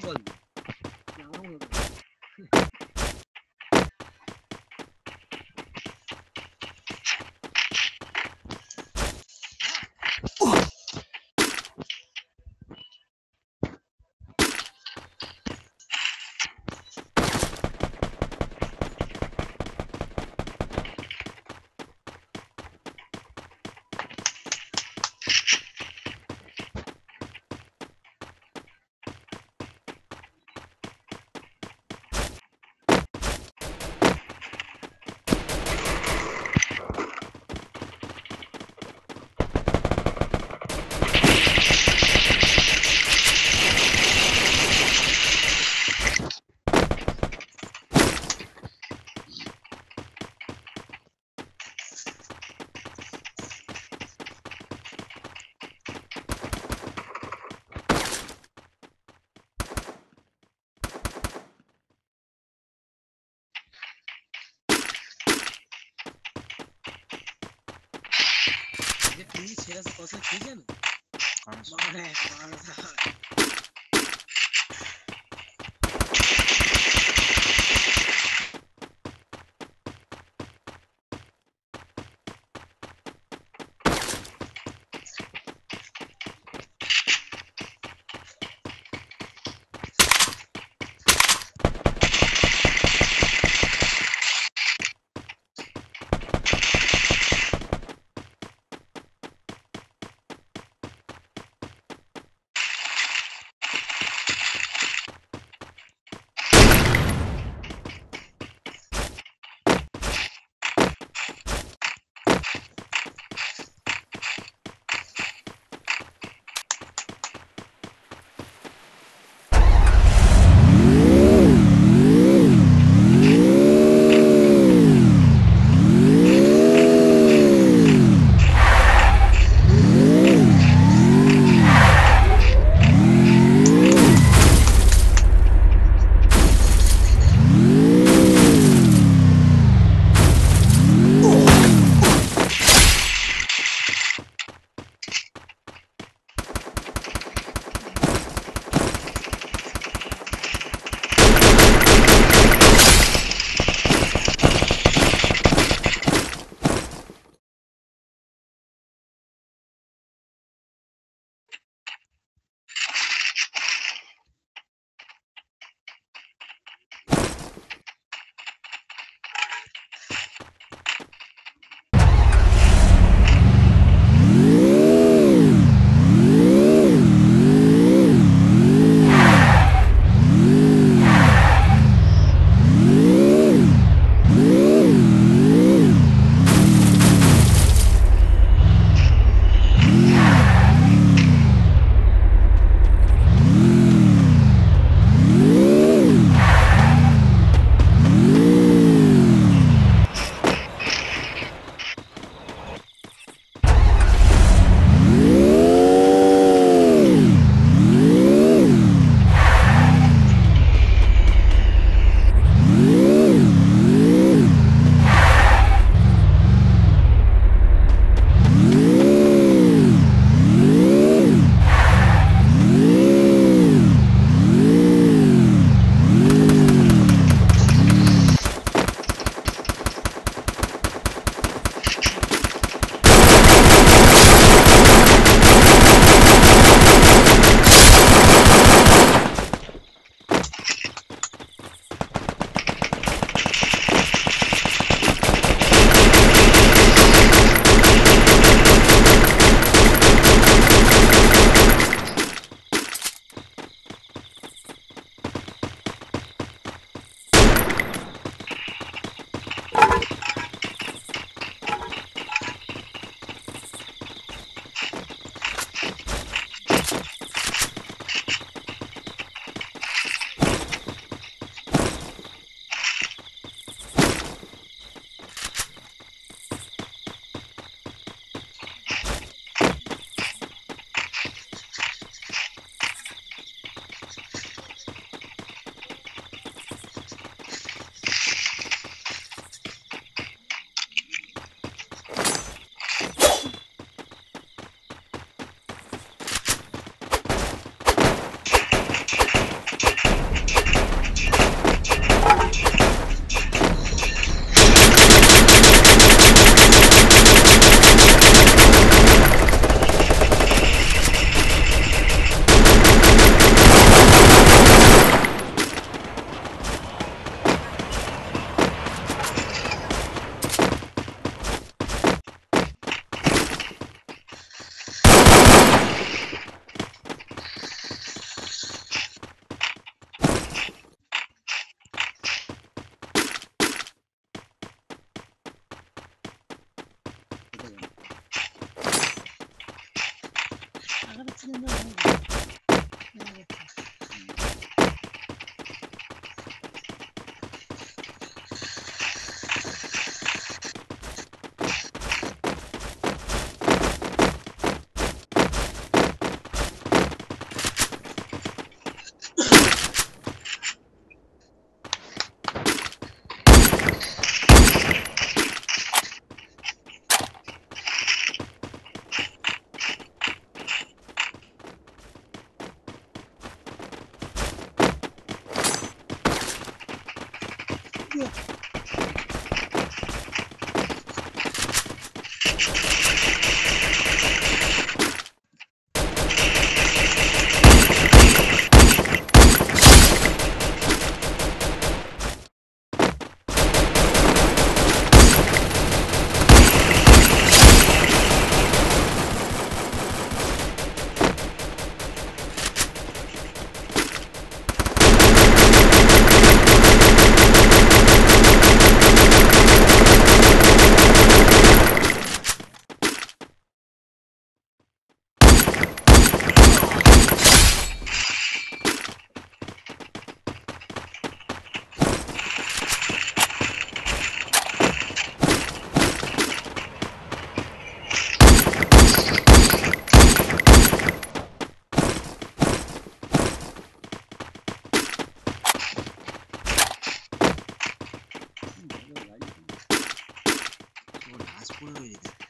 4번 以前是我是福建的。妈的妈操。хуйло едет.